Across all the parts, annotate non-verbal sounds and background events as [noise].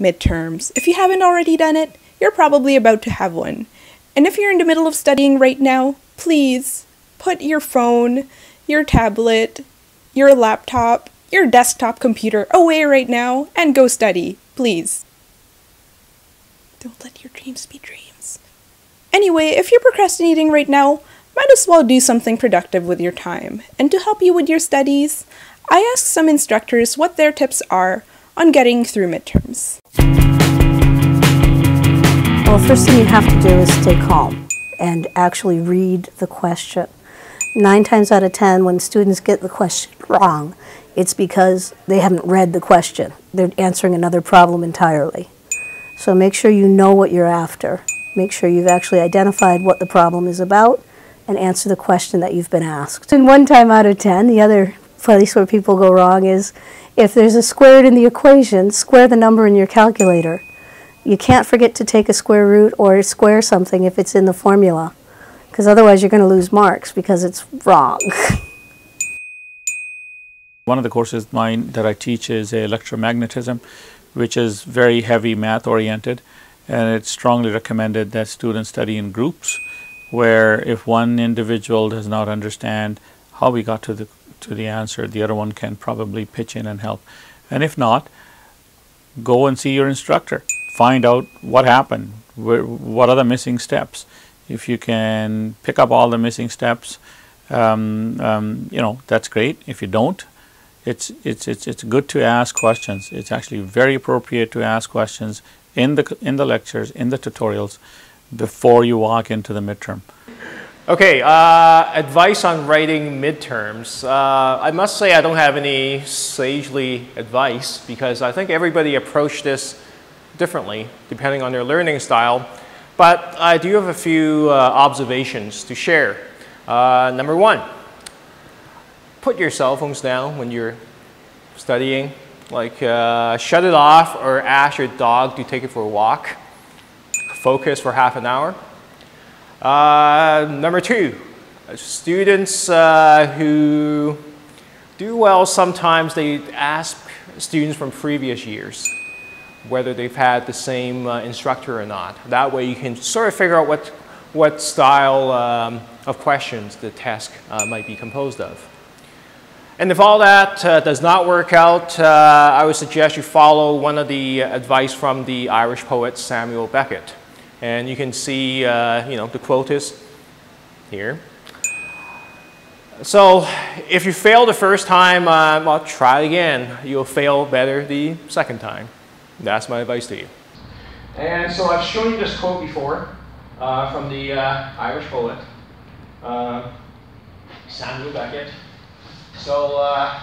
midterms. If you haven't already done it, you're probably about to have one. And if you're in the middle of studying right now, please put your phone, your tablet, your laptop, your desktop computer away right now and go study, please. Don't let your dreams be dreams. Anyway, if you're procrastinating right now, might as well do something productive with your time. And to help you with your studies, I asked some instructors what their tips are on getting through midterms. Well, the first thing you have to do is stay calm and actually read the question. Nine times out of ten, when students get the question wrong, it's because they haven't read the question. They're answering another problem entirely. So make sure you know what you're after. Make sure you've actually identified what the problem is about and answer the question that you've been asked. And one time out of ten, the other place where people go wrong is if there's a squared in the equation, square the number in your calculator. You can't forget to take a square root or square something if it's in the formula, because otherwise you're going to lose marks because it's wrong. [laughs] One of the courses mine that I teach is electromagnetism, which is very heavy math oriented, and it's strongly recommended that students study in groups, where if one individual does not understand how we got to the to the answer, the other one can probably pitch in and help. And if not, go and see your instructor. Find out what happened, wh what are the missing steps. If you can pick up all the missing steps, um, um, you know, that's great. If you don't, it's, it's, it's, it's good to ask questions. It's actually very appropriate to ask questions in the, in the lectures, in the tutorials, before you walk into the midterm. Okay, uh, advice on writing midterms. Uh, I must say I don't have any sagely advice because I think everybody approached this differently depending on their learning style. But I do have a few uh, observations to share. Uh, number one, put your cell phones down when you're studying. Like uh, shut it off or ask your dog to take it for a walk. Focus for half an hour. Uh, number two, students uh, who do well, sometimes they ask students from previous years whether they've had the same uh, instructor or not. That way you can sort of figure out what, what style um, of questions the test uh, might be composed of. And if all that uh, does not work out, uh, I would suggest you follow one of the advice from the Irish poet Samuel Beckett. And you can see, uh, you know, the quote is here. So if you fail the first time, uh, well, try again. You'll fail better the second time. That's my advice to you. And so I've shown you this quote before uh, from the uh, Irish poet, uh, Samuel Beckett. So uh,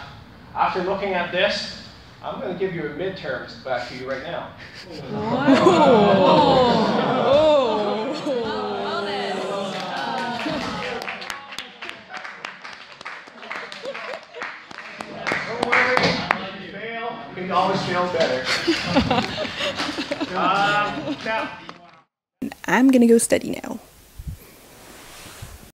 after looking at this, I'm going to give your midterms back to you right now. Don't fail, you can always fail better. [laughs] um, now, I'm gonna go study now.